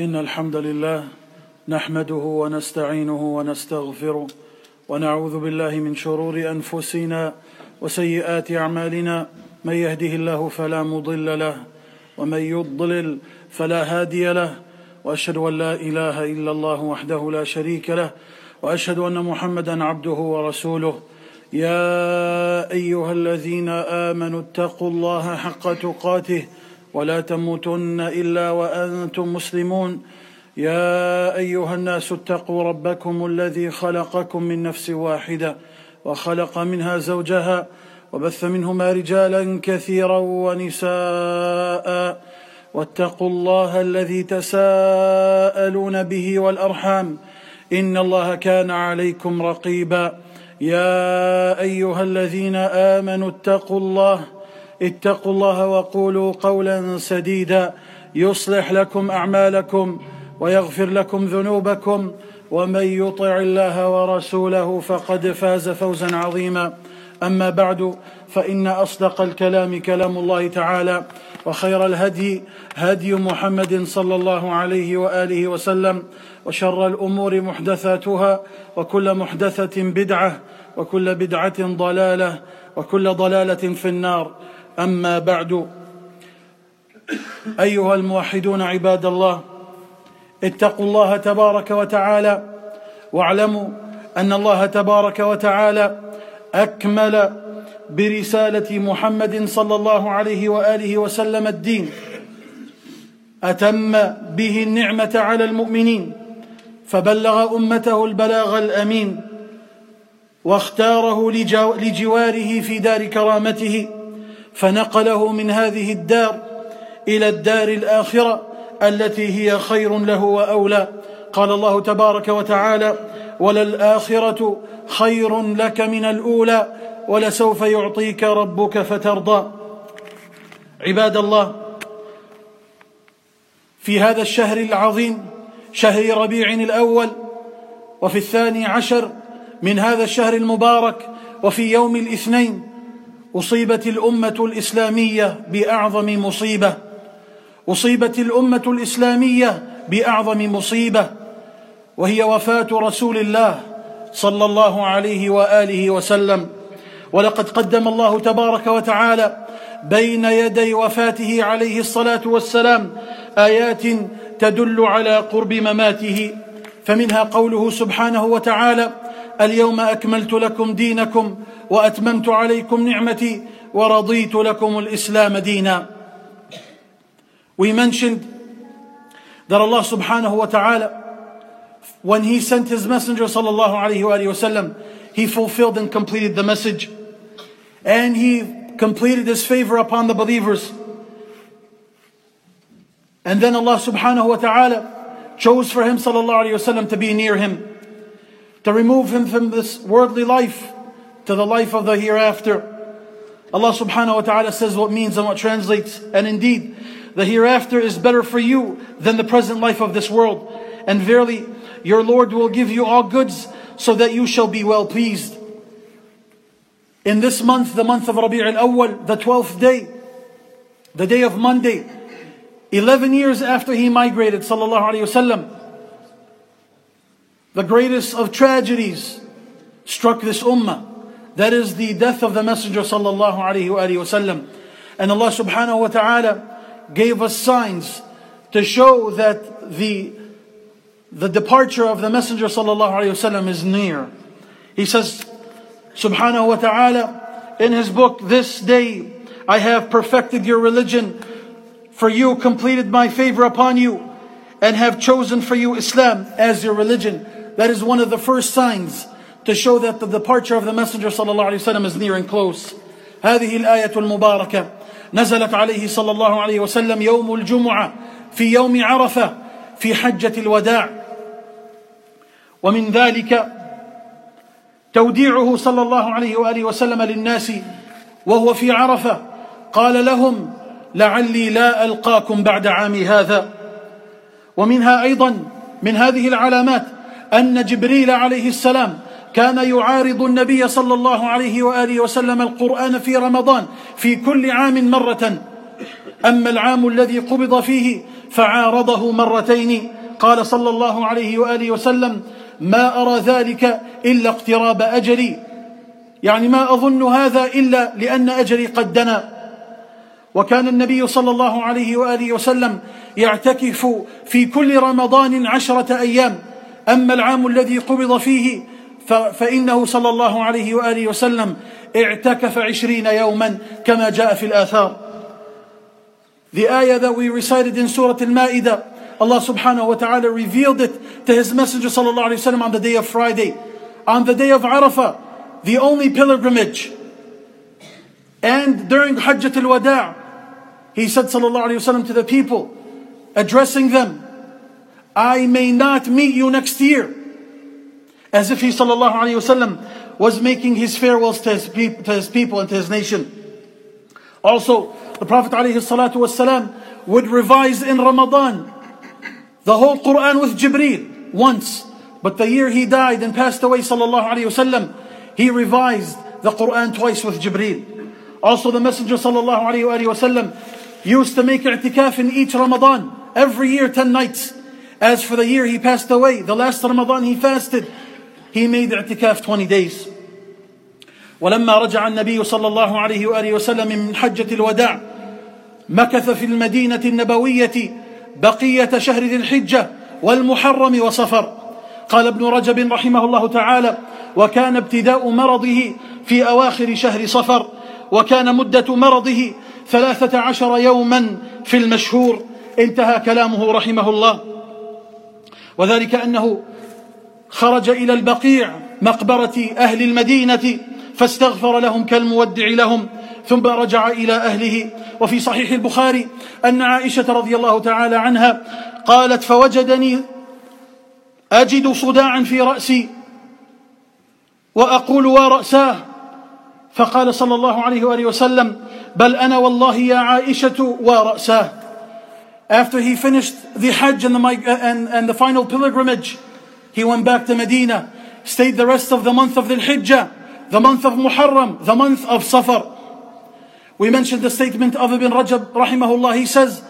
إن الحمد لله نحمده ونستعينه ونستغفره ونعوذ بالله من شرور أنفسنا وسيئات أعمالنا. من يهده الله فلا مضل له ومن يضلل فلا هادي له. وأشهد أن لا إله إلا الله وحده لا شريك له وأشهد أن محمدا عبده ورسوله. يا أيها الذين آمنوا اتقوا الله حق تقاته ولا تموتن إلا وأنتم مسلمون. يا أيها الناس اتقوا ربكم الذي خلقكم من نفس واحدة وخلق منها زوجها وبث منهما رجالا كثيرا ونساء. واتقوا الله الذي تساءلون به والأرحام. إن الله كان عليكم رقيبا. يا أيها الذين آمنوا اتقوا الله اتقوا الله وقولوا قولا سديدا. يصلح لكم أعمالكم ويغفر لكم ذنوبكم. ومن يطع الله ورسوله فقد فاز فوزا عظيما. أما بعد فإن أصدق الكلام كلام الله تعالى وخير الهدي هدي محمد صلى الله عليه وآله وسلم وشر الأمور محدثاتها وكل محدثة بدعة وكل بدعة ضلالة وكل ضلالة في النار. أما بعد أيها الموحدون عباد الله اتقوا الله تبارك وتعالى واعلموا أن الله تبارك وتعالى أكمل برسالة محمد صلى الله عليه وآله وسلم الدين أتم به النعمة على المؤمنين فبلغ أمته البلاغ الأمين واختاره لجواره في دار كرامته فنقله من هذه الدار إلى الدار الآخرة التي هي خير له وأولى. قال الله تبارك وتعالى وللآخرة خير لك من الأولى ولسوف يعطيك ربك فترضى. عباد الله في هذا الشهر العظيم شهر ربيع الأول وفي الثاني عشر من هذا الشهر المبارك وفي يوم الاثنين أصيبت الأمة الإسلامية بأعظم مصيبة. أصيبت الأمة الإسلامية بأعظم مصيبة وهي وفاة رسول الله صلى الله عليه وآله وسلم. ولقد قدم الله تبارك وتعالى بين يدي وفاته عليه الصلاة والسلام آيات تدل على قرب مماته. فمنها قوله سبحانه وتعالى اليوم اكملت لكم دينكم واتممت عليكم نعمتي ورضيت لكم الاسلام دينا we mentioned that Allah subhanahu wa ta'ala when he sent his messenger sallallahu alayhi wa sallam he fulfilled and completed the message and he completed his favor upon the believers And then Allah subhanahu wa ta'ala chose for him sallallahu alayhi wasallam to be near him. To remove him from this worldly life to the life of the hereafter. Allah subhanahu wa ta'ala says what means and what translates. And indeed, the hereafter is better for you than the present life of this world. And verily, your Lord will give you all goods so that you shall be well pleased. In this month, the month of Rabi' al-Awwal, the 12th day, the day of Monday, 11 years after he migrated, sallallahu alayhi wasallam, the greatest of tragedies struck this ummah. That is the death of the Messenger sallallahu alayhi wasallam. And Allah subhanahu wa ta'ala gave us signs to show that the, the departure of the Messenger sallallahu alayhi wasallam is near. He says, subhanahu wa ta'ala, in his book, This day I have perfected your religion. For you completed my favor upon you and have chosen for you Islam as your religion. That is one of the first signs to show that the departure of the Messenger صلى الله عليه وسلم is near and close. هذه الآية المباركة نزلت عليه صلى الله عليه وسلم يوم الجمعة في يوم عرفة في حجة الوداع. ومن ذلك توديعه صلى الله عليه وآله وسلم للناس وهو في عرفة. قال لهم لعلي لا ألقاكم بعد عامي هذا. ومنها أيضا من هذه العلامات أن جبريل عليه السلام كان يعارض النبي صلى الله عليه وآله وسلم القرآن في رمضان في كل عام مرة. أما العام الذي قبض فيه فعارضه مرتين. قال صلى الله عليه وآله وسلم ما أرى ذلك إلا اقتراب أجلي. يعني ما أظن هذا إلا لأن أجلي قد دنا. وكان النبي صلى الله عليه وآله وسلم يعتكف في كل رمضان عشرة أيام. أما العام الذي قبض فيه فإنه صلى الله عليه وآله وسلم اعتكف عشرين يوما كما جاء في الآثار The ayah that we recited in Surah Al-Ma'idah, Allah subhanahu wa ta'ala revealed it to His Messenger sallallahu alayhi wa sallam on the day of Friday. On the day of Arafah, the only pilgrimage. And during Hajjat al-Wada' He said sallallahu alayhi wa sallam to the people, addressing them, I may not meet you next year. As if he wasallam was making his farewells to his, to his people and to his nation. Also, the Prophet salatu would revise in Ramadan the whole Quran with Jibreel once. But the year he died and passed away wasallam, he revised the Quran twice with Jibreel. Also the Messenger wasallam used to make i'tikaf in each Ramadan, every year 10 nights. As for the year he passed away, the last Ramadan he fasted, he made اعتكاف 20 days. ولما رجع النبي صلى الله عليه وآله وسلم من حجة الوداع مكث في المدينة النبوية بقية شهر ذي الحجة والمحرم وصفر. قال ابن رجب رحمه الله تعالى وكان ابتداء مرضه في أواخر شهر صفر وكان مدة مرضه ثلاثة عشر يوما في المشهور. انتهى كلامه رحمه الله. وذلك أنه خرج إلى البقيع مقبرة أهل المدينة فاستغفر لهم كالمودع لهم ثم رجع إلى أهله. وفي صحيح البخاري أن عائشة رضي الله تعالى عنها قالت فوجدني أجد صداعا في رأسي وأقول ورأساه فقال صلى الله عليه وآله وسلم بل أنا والله يا عائشة ورأساه After he finished the Hajj and the, uh, and, and the final pilgrimage, he went back to Medina, stayed the rest of the month of the Hijjah, the month of Muharram, the month of Safar. We mentioned the statement of Ibn Rajab, rahimahullah. He says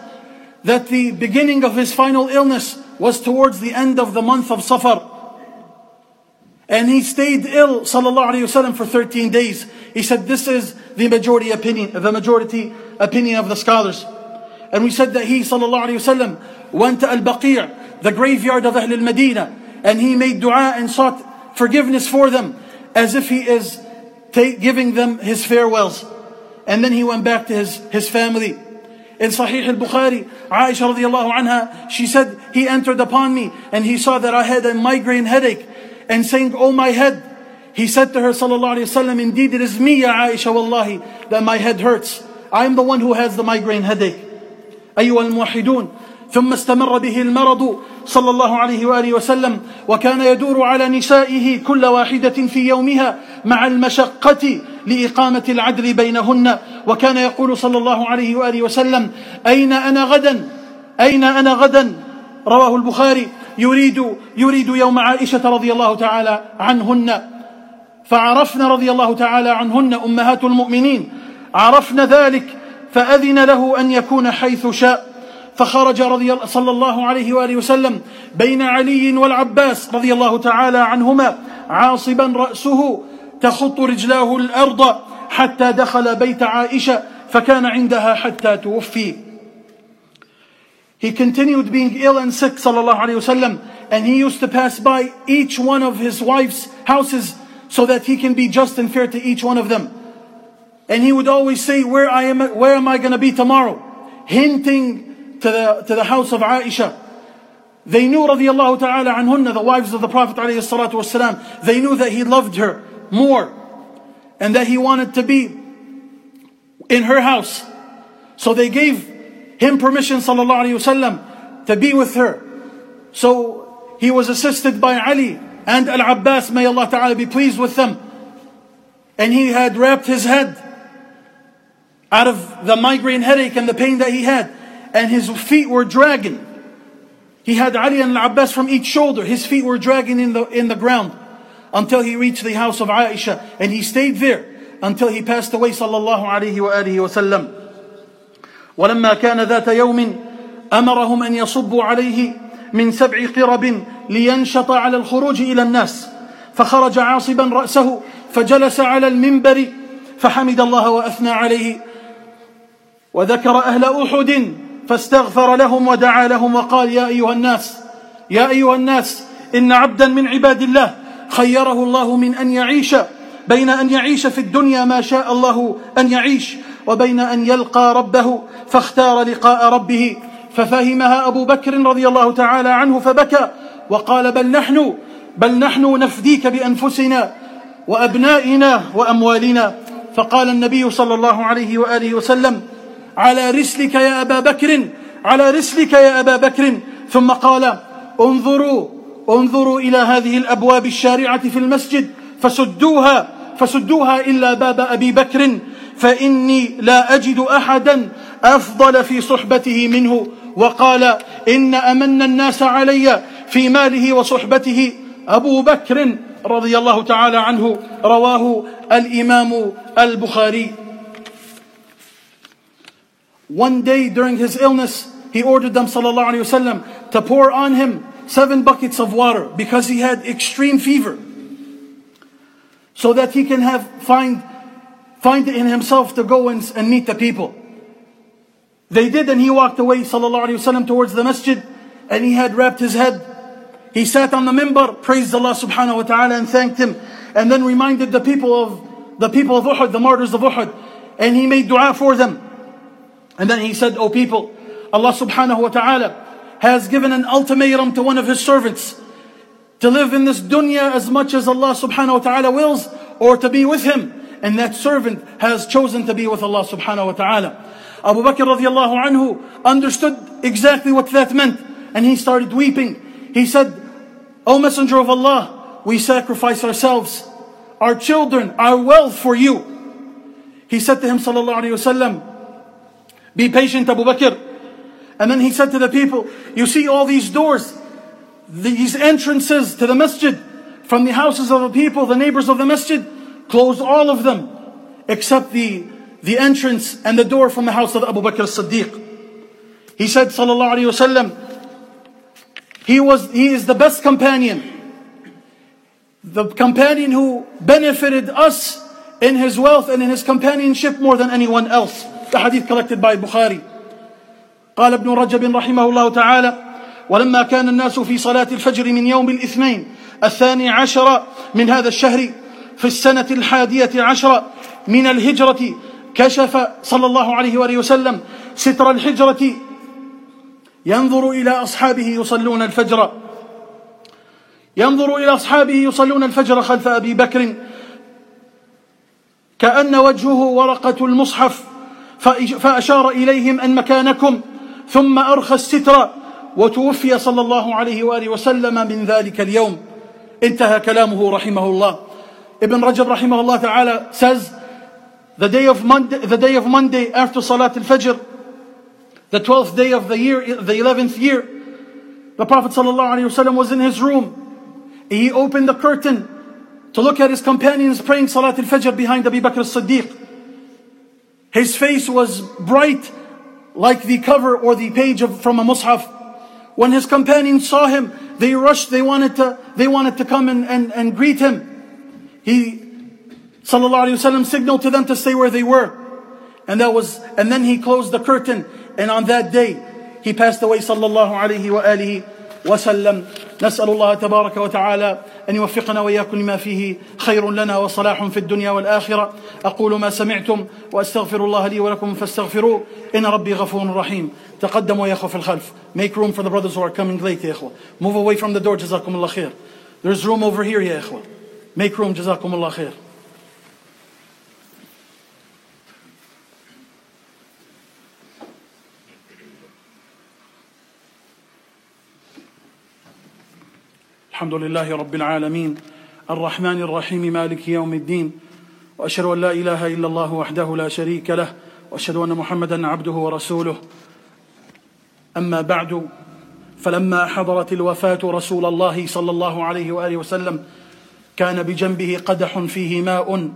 that the beginning of his final illness was towards the end of the month of Safar. And he stayed ill, sallallahu alayhi wasallam, for 13 days. He said this is the majority opinion, the majority opinion of the scholars. And we said that he, sallallahu alayhi wasallam, went to Al-Baqi', the graveyard of Ahl al-Madinah, and he made dua and sought forgiveness for them as if he is giving them his farewells. And then he went back to his, his family. In Sahih al-Bukhari, Aisha radiallahu anha, she said, he entered upon me and he saw that I had a migraine headache and saying, oh my head. He said to her, sallallahu alayhi wasallam, indeed it is me, ya Aisha, wallahi, that my head hurts. I am the one who has the migraine headache. أيها الموحدون. ثم استمر به المرض صلى الله عليه وآله وسلم وكان يدور على نسائه كل واحدة في يومها مع المشقة لإقامة العدل بينهن. وكان يقول صلى الله عليه وآله وسلم أين أنا غدا؟ أين أنا غدا؟ رواه البخاري. يريد يريد يوم عائشة رضي الله تعالى عنهن. فعرفن رضي الله تعالى عنهن أمهات المؤمنين. عرفن ذلك فأذن له أن يكون حيث شاء فخرج رضي صلى الله عليه وآله وسلم بين علي والعباس رضي الله تعالى عنهما عاصبا رأسه تخط رجلاه الأرض حتى دخل بيت عائشة فكان عندها حتى توفي He continued being ill and sick صلى الله عليه وسلم and he used to pass by each one of his wife's houses so that he can be just and fair to each one of them. And he would always say, where, I am, where am I going to be tomorrow? Hinting to the, to the house of Aisha. They knew radiallahu ta'ala anhunna, the wives of the Prophet wasalam, they knew that he loved her more and that he wanted to be in her house. So they gave him permission sallallahu alayhi wasallam to be with her. So he was assisted by Ali and Al-Abbas, may Allah ta'ala be pleased with them. And he had wrapped his head out of the migraine headache and the pain that he had and his feet were dragging. He had Ali and Al-Abbas from each shoulder. His feet were dragging in the, in the ground until he reached the house of Aisha. And he stayed there until he passed away صلى الله عليه وآله وسلم. ولما كان ذات يوم أمرهم أن يصبوا عليه من سبع قرب لينشط على الخروج إلى الناس فخرج عاصبا رأسه فجلس على المنبر فحمد الله وأثنى عليه وذكر أهل أحد فاستغفر لهم ودعا لهم وقال يا أيها الناس يا أيها الناس إن عبدا من عباد الله خيره الله من أن يعيش بين أن يعيش في الدنيا ما شاء الله أن يعيش وبين أن يلقى ربه فاختار لقاء ربه ففهمها أبو بكر رضي الله تعالى عنه فبكى وقال بل نحن بل نحن نفديك بأنفسنا وأبنائنا وأموالنا فقال النبي صلى الله عليه وآله وسلم على رسلك يا أبا بكر على رسلك يا أبا بكر. ثم قال انظروا انظروا إلى هذه الأبواب الشارعة في المسجد فسدوها فسدوها إلا باب أبي بكر. فإني لا أجد أحدا أفضل في صحبته منه. وقال إن أمن الناس علي في ماله وصحبته أبو بكر رضي الله تعالى عنه. رواه الإمام البخاري. One day during his illness, he ordered them wasallam to pour on him seven buckets of water because he had extreme fever. So that he can have find find it in himself to go and, and meet the people. They did and he walked away wasallam towards the masjid and he had wrapped his head. He sat on the minbar, praised Allah subhanahu wa ta'ala and thanked him and then reminded the people of the people of Uhud, the martyrs of Uhud and he made dua for them. And then he said, O people, Allah subhanahu wa ta'ala has given an ultimatum to one of his servants to live in this dunya as much as Allah subhanahu wa ta'ala wills or to be with him. And that servant has chosen to be with Allah subhanahu wa ta'ala. Abu Bakr radiallahu anhu understood exactly what that meant. And he started weeping. He said, O Messenger of Allah, we sacrifice ourselves, our children, our wealth for you. He said to him, sallallahu alayhi wasallam, be patient, Abu Bakr. And then he said to the people, You see all these doors, these entrances to the masjid from the houses of the people, the neighbors of the masjid, close all of them except the, the entrance and the door from the house of Abu Bakr as-Siddiq. He said, Sallallahu Alaihi Wasallam, he, was, he is the best companion. The companion who benefited us in his wealth and in his companionship more than anyone else. Hadith collected by Bukhari. قال ابن رجب رحمه الله تعالى ولما كان الناس في صلاة الفجر من يوم الاثنين الثاني عشر من هذا الشهر في السنة الحادية عشر من الهجرة كشف صلى الله عليه وآله وسلم ستر الحجرة ينظر إلى أصحابه يصلون الفجر ينظر إلى أصحابه يصلون الفجر خلف أبي بكر كأن وجهه ورقة المصحف فأشار إليهم أن مكانكم ثم أرخى الستر وتوفي صلى الله عليه وآله وسلم من ذلك اليوم انتهى كلامه رحمه الله Ibn Rajab rahimahullah ta'ala says the day of Monday, the day of Monday after Salat al-Fajr, the 12th day of the year, the 11th year, the Prophet sallallahu alaihi wasallam was in his room. He opened the curtain to look at his companions praying Salat al-Fajr behind Abu Bakr as-Siddiq. His face was bright like the cover or the page of, from a mushaf. When his companions saw him, they rushed, they wanted to, they wanted to come and, and, and greet him. He, sallallahu alayhi wasallam, signaled to them to stay where they were. And that was, and then he closed the curtain. And on that day, he passed away, sallallahu alayhi wa alihi وسلم. نسأل الله تبارك وتعالى أن يوفقنا وإياكم لما فيه. خير لنا وصلاح في الدنيا والآخرة. أقول ما سمعتم وأستغفر الله لي ولكم فاستغفروه. إن ربي غفور رحيم. تقدموا يا أخوة في الخلف. Make room for the brothers who are coming late يا أخوة. Move away from the door. جزاكم الله خير. There's room over here يا أخوة. Make room, جزاكم الله خير. الحمد لله رب العالمين. الرحمن الرحيم مالك يوم الدين. وأشهد أن لا إله إلا الله وحده لا شريك له. وأشهد أن محمدا عبده ورسوله. أما بعد فلما حضرت الوفاة رسول الله صلى الله عليه وآله وسلم كان بجنبه قدح فيه ماء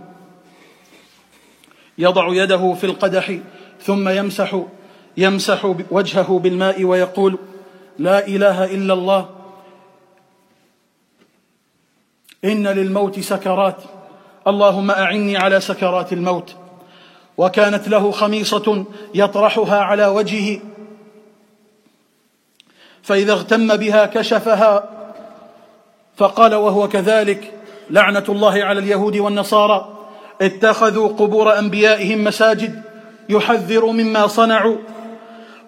يضع يده في القدح ثم يمسح يمسح وجهه بالماء ويقول لا إله إلا الله. إن للموت سكرات. اللهم أعني على سكرات الموت. وكانت له خميصة يطرحها على وجهه. فإذا اغتم بها كشفها. فقال وهو كذلك لعنة الله على اليهود والنصارى. اتخذوا قبور أنبيائهم مساجد يحذر مما صنعوا.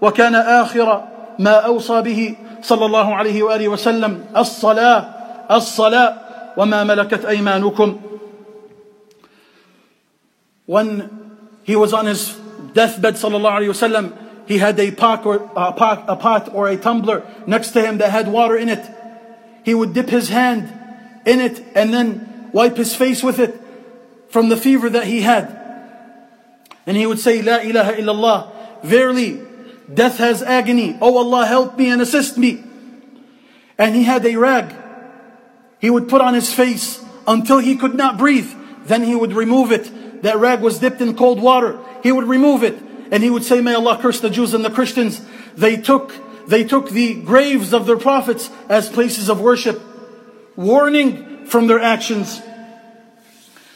وكان آخر ما أوصى به صلى الله عليه وآله وسلم الصلاة الصلاة. وما ملكت ايمانكم when he was on his deathbed sallallahu alaihi wasallam he had a pot or a pot, a pot or a tumbler next to him that had water in it he would dip his hand in it and then wipe his face with it from the fever that he had. And he would say, La ilaha illallah, verily, death has agony. Oh Allah, help me and assist me. And he had a rag he would put on his face until he could not breathe. Then he would remove it. That rag was dipped in cold water. He would remove it. And he would say, May Allah curse the Jews and the Christians. They took, they took the graves of their prophets as places of worship warning from their actions.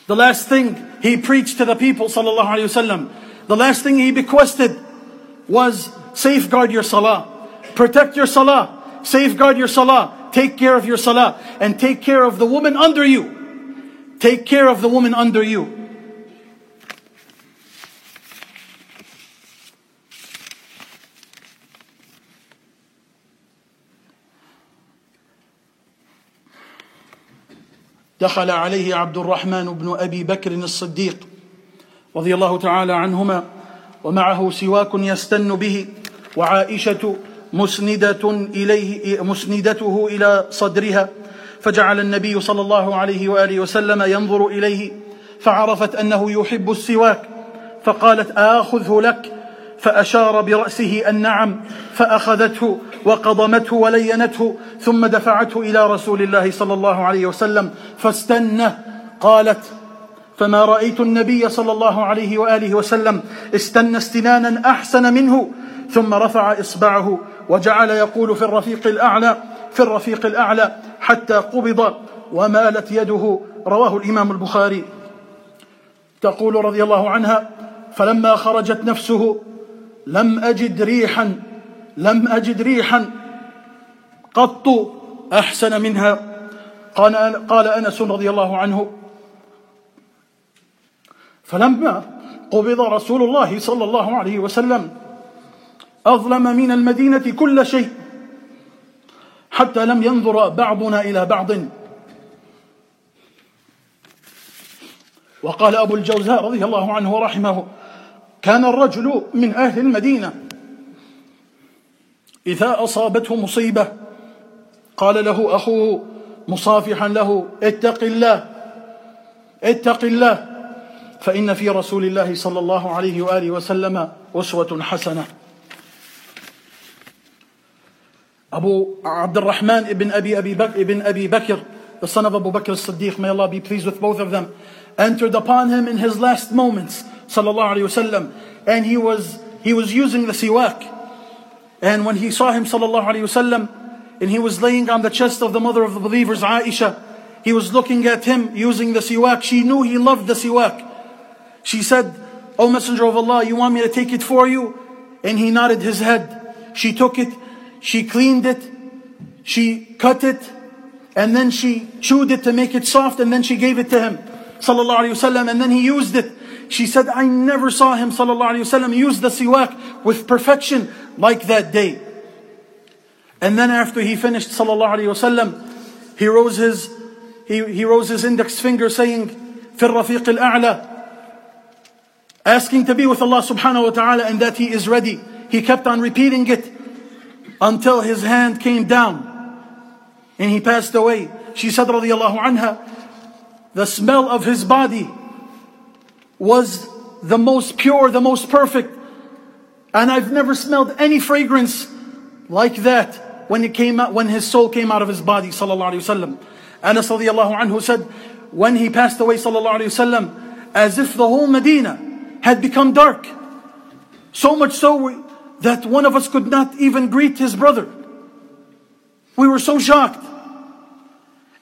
The last thing he preached to the people, sallallahu alaihi wasallam, the last thing he bequested was safeguard your salah, protect your salah, safeguard your salah, take care of your salah, and take care of the woman under you. Take care of the woman under you. دخل عليه عبد الرحمن بن ابي بكر الصديق رضي الله تعالى عنهما ومعه سواك يستن به وعائشه مسندة إليه مسندته إلى صدرها فجعل النبي صلى الله عليه وآله وسلم ينظر إليه فعرفت أنه يحب السواك فقالت آخذه لك فأشار برأسه النعم فأخذته وقضمته ولينته ثم دفعته إلى رسول الله صلى الله عليه وسلم فاستنه قالت فما رأيت النبي صلى الله عليه وآله وسلم استنى استنانا أحسن منه ثم رفع إصبعه وجعل يقول في الرفيق الأعلى في الرفيق الأعلى حتى قبض ومالت يده. رواه الإمام البخاري. تقول رضي الله عنها فلما خرجت نفسه لم أجد ريحا لم أجد ريحا قط أحسن منها. قال قال أنس رضي الله عنه فلما قبض رسول الله صلى الله عليه وسلم أظلم من المدينة كل شيء حتى لم ينظر بعضنا إلى بعض. وقال أبو الجوزاء رضي الله عنه ورحمه كان الرجل من أهل المدينة. إذا أصابته مصيبة قال له أخوه مصافحا له اتق الله اتق الله فإن في رسول الله صلى الله عليه وآله وسلم أسوة حسنة. Abu Abdul Rahman ibn Abi, Abi Bakr, ibn Abi Bakr, the son of Abu Bakr as-Siddiq, may Allah be pleased with both of them, entered upon him in his last moments, sallallahu alayhi wasallam, and he was he was using the siwak. And when he saw him, sallallahu alayhi wasallam, and he was laying on the chest of the mother of the believers, Aisha, he was looking at him using the siwak. She knew he loved the siwak. She said, O Messenger of Allah, you want me to take it for you? And he nodded his head. She took it she cleaned it, she cut it, and then she chewed it to make it soft, and then she gave it to him, sallallahu alaihi wasallam, and then he used it. She said, I never saw him, sallallahu alaihi wasallam, use the siwak with perfection like that day. And then after he finished, sallallahu alaihi wasallam, he rose his he, he rose his index finger saying, في الرفيق الأعلى asking to be with Allah subhanahu wa ta'ala and that he is ready. He kept on repeating it until his hand came down and he passed away. She said, radiallahu anha, the smell of his body was the most pure, the most perfect. And I've never smelled any fragrance like that when it came out, when his soul came out of his body, sallallahu alayhi wasallam. Anas radiallahu anhu said, when he passed away, sallallahu alayhi wasallam, as if the whole Medina had become dark. So much so that one of us could not even greet his brother. We were so shocked.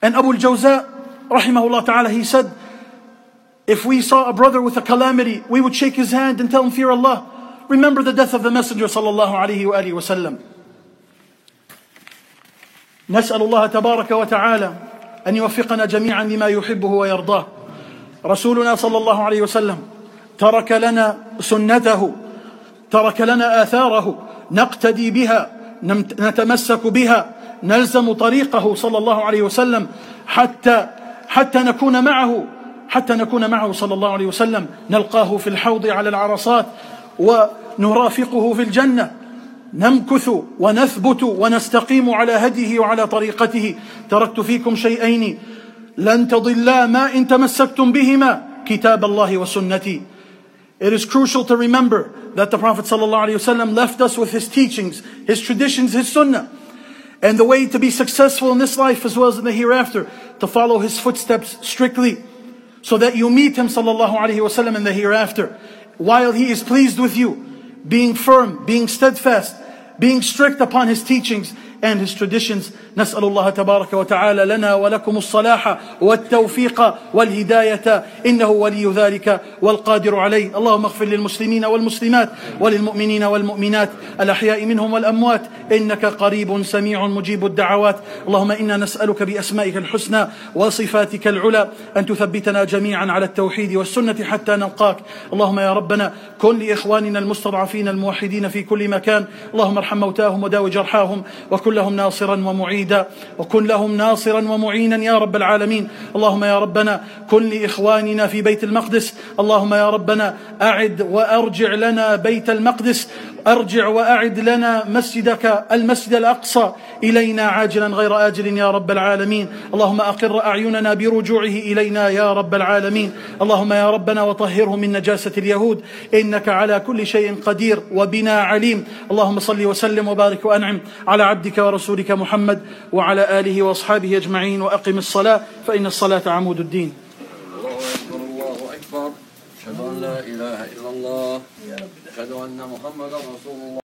And Abu al-Jawza, rahimahullah ta'ala, he said, if we saw a brother with a calamity, we would shake his hand and tell him, fear Allah. Remember the death of the Messenger sallallahu alayhi wa alihi wa sallam. نسأل الله تبارك وتعالى أن يوفقنا جميعا لما يحبه ويرضاه رسولنا صلى الله عليه وسلم ترك لنا سنته ترك لنا آثاره نقتدي بها نتمسك بها نلزم طريقه صلى الله عليه وسلم حتى حتى نكون معه حتى نكون معه صلى الله عليه وسلم. نلقاه في الحوض على العرصات ونرافقه في الجنة. نمكث ونثبت ونستقيم على هديه وعلى طريقته. تركت فيكم شيئين لن تضلا ما إن تمسكتم بهما كتاب الله وسنتي. It is crucial to remember that the Prophet ﷺ left us with his teachings, his traditions, his sunnah. And the way to be successful in this life as well as in the hereafter, to follow his footsteps strictly, so that you meet him ﷺ in the hereafter, while he is pleased with you, being firm, being steadfast, being strict upon his teachings, and his traditions. نسأل الله تبارك وتعالى لنا ولكم الصلاح والتوفيق والهداية. إنه ولي ذلك والقادر عليه. اللهم اغفر للمسلمين والمسلمات وللمؤمنين والمؤمنات. الأحياء منهم والأموات. إنك قريب سميع مجيب الدعوات. اللهم إنا نسألك بأسمائك الحسنى وصفاتك العلى. أن تثبتنا جميعا على التوحيد والسنة حتى نلقاك. اللهم يا ربنا كن لإخواننا المستضعفين الموحدين في كل مكان. اللهم ارحم موتاهم وداوي جرحاهم. وكن وكن لهم ناصرا ومعيدا. وكن لهم ناصرا ومعينا يا رب العالمين. اللهم يا ربنا كن لإخواننا في بيت المقدس. اللهم يا ربنا أعد وأرجع لنا بيت المقدس. أرجع وأعد لنا مسجدك المسجد الأقصى. إلينا عاجلا غير آجل يا رب العالمين. اللهم أقر أعيننا برجوعه إلينا يا رب العالمين. اللهم يا ربنا وطهره من نجاسة اليهود. إنك على كل شيء قدير وبنا عليم. اللهم صل وسلم وبارك وأنعم على عبدك ورسولك محمد وعلى آله وأصحابه أجمعين. وأقم الصلاة فإن الصلاة عمود الدين. الله أكبر الله أكبر. أشهد أن لا إله إلا الله. أشهد أن محمدا رسول الله.